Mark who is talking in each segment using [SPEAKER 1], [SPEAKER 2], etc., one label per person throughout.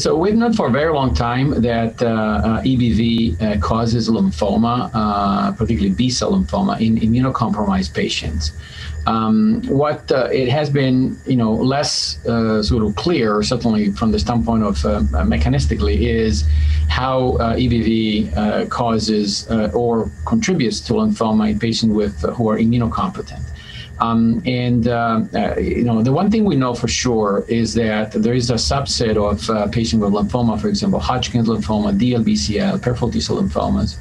[SPEAKER 1] so we've known for a very long time that uh, uh, EBV uh, causes lymphoma, uh, particularly B cell lymphoma, in immunocompromised patients. Um, what uh, it has been, you know, less uh, sort of clear, certainly from the standpoint of mechanistically, is how EBV causes or contributes to lymphoma in patients with who are immunocompetent. Um, and uh, uh, you know, the one thing we know for sure is that there is a subset of uh, patients with lymphoma, for example, Hodgkin's lymphoma, DLBCL, peripheral T cell lymphomas,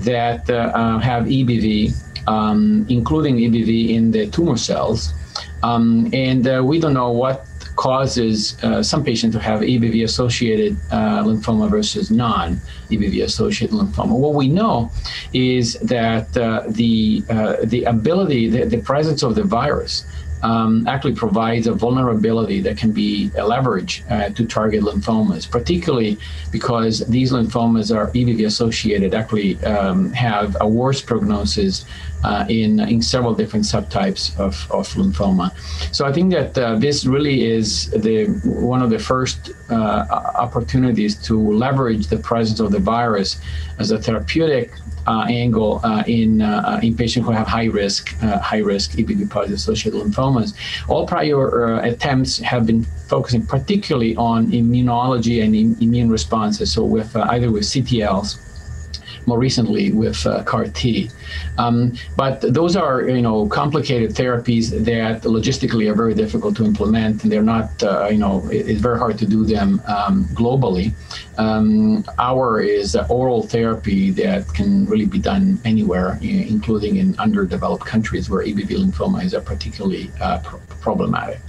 [SPEAKER 1] that uh, uh, have EBV, um, including EBV in the tumor cells. Um, and uh, we don't know what causes uh, some patients to have EBV associated uh, lymphoma versus non EBV associated lymphoma. What we know is that uh, the uh, the ability, the, the presence of the virus um, actually provides a vulnerability that can be leveraged uh, to target lymphomas, particularly because these lymphomas are EBV associated, actually um, have a worse prognosis uh, in, in several different subtypes of, of lymphoma. So I think that uh, this really is the one of the first uh, opportunities to leverage the presence of the virus as a therapeutic Uh, angle uh, in uh, uh, in patients who have high risk uh, high risk EBV positive associated lymphomas. All prior attempts have been focusing particularly on immunology and immune responses. So with either with CTLs more recently with uh, CAR T. Um, but those are, you know, complicated therapies that logistically are very difficult to implement, and they're not, uh, you know, it, it's very hard to do them um, globally. Um, our is oral therapy that can really be done anywhere, including in underdeveloped countries where EBV lymphoma is particularly uh, pr- problematic.